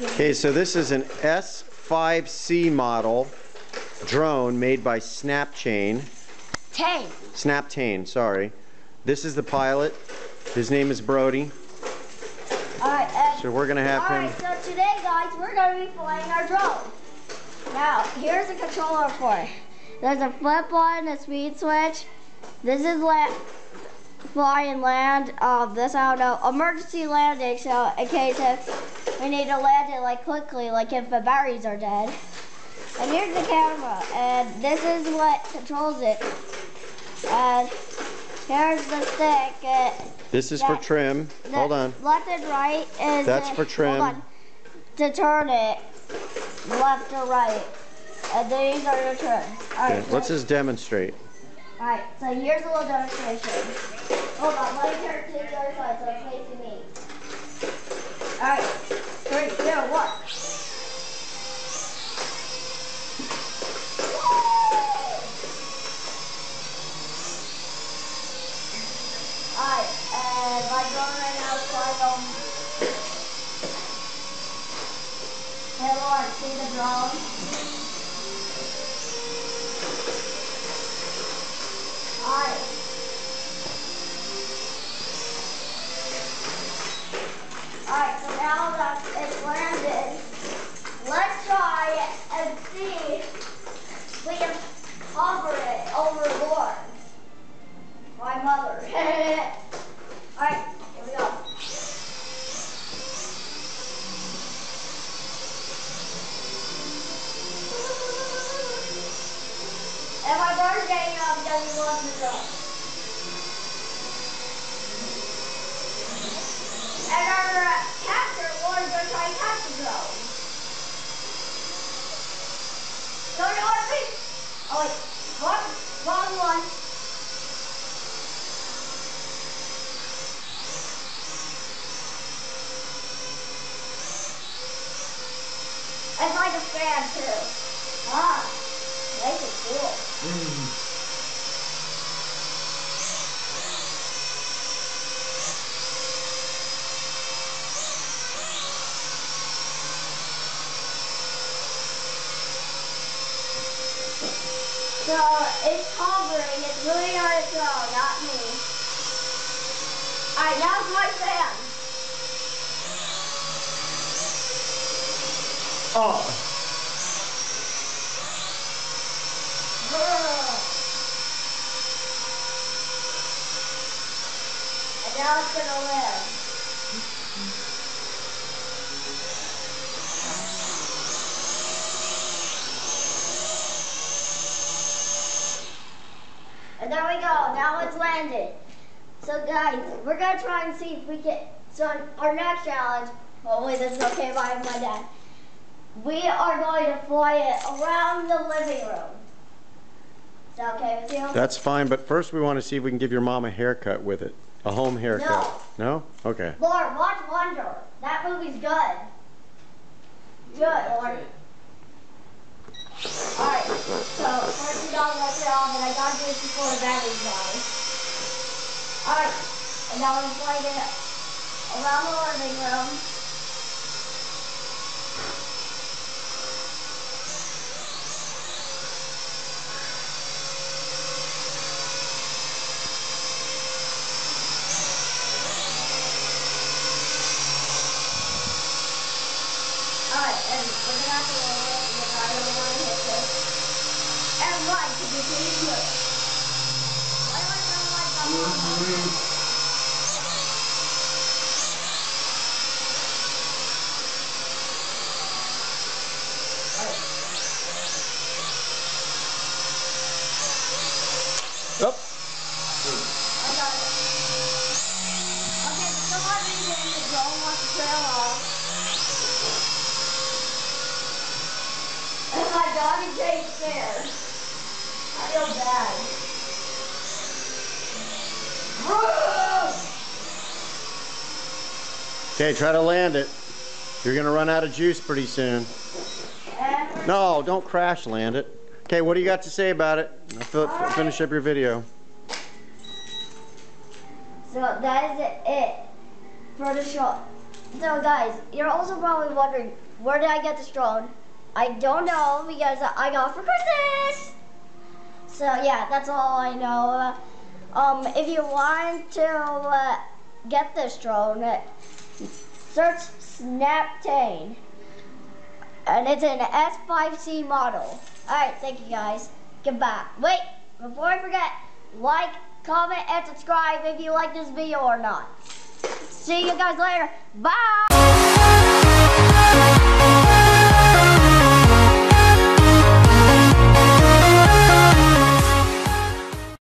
Okay, so this is an S5C model drone made by Snapchain. Tang. Snaptain, sorry. This is the pilot. His name is Brody. Alright, and So we're gonna have him. Alright, so today, guys, we're going to be flying our drone. Now, here's the controller for it. There's a flip button, a speed switch. This is la fly and land. Um, this, I don't know, emergency landing, so in case if we need to land it like quickly, like if the batteries are dead. And here's the camera, and this is what controls it. And here's the stick. uh, This is for trim. the Hold on. Left and right is. That's uh, for trim. Hold on. To turn it left or right. And these are the trim. Alright. Okay, let's just demonstrate. Alright, so here's a little demonstration. Hold on, let me turn to the other side so it's facing me. Alright, Alright, uh, and my drone right now is flying on. Hey Lauren, see the drone? Alright. Alright, so now that it's landed, let's try and see if we can hover it over Lauren. My mother. Alright, here we go. And my brother's getting up because he loves the drum. And our uh, captor, Lauren's gonna try and catch the drone. No, no, wait. Oh, wait. Wrong, wrong one. It's like a fan, too. Ah, nice and cool. So it's hovering. It's really on its own, not me. Alright, now it's my fan. Oh. And now it's gonna live. And there we go. Now it's landed. So guys, we're gonna try and see if we can. So our next challenge. Oh Hopefully this is okay by my dad. We are going to fly it around the living room. Is that okay with you? That's fine, but first we want to see if we can give your mom a haircut with it. A home haircut. No? no? Okay. Lauren, watch Wonder. That movie's good. Good, Lauren. Alright, so first we gotta let it off, and I gotta do this before the batteries die. Alright, and now I'm flying it around the living room. Alright, and we're gonna have to because I want to hit this. And like to be good. Why do I sound like I'm on Up. I got it. Okay, for some odd reason the drone wants to trail off. And my dog scared. I feel bad. Okay, try to land it. You're gonna run out of juice pretty soon. No, don't crash land it. Okay, what do you got to say about it? Fi- Finish up your video. so that is it for the shot. So guys, you're also probably wondering, where did I get this drone? I don't know because I got for Christmas. So yeah, that's all I know. Um, if you want to uh, get this drone, search Snaptain. And it's an S5C model. Alright, thank you guys. Goodbye. Wait, before I forget, like, comment, and subscribe if you like this video or not. See you guys later. Bye!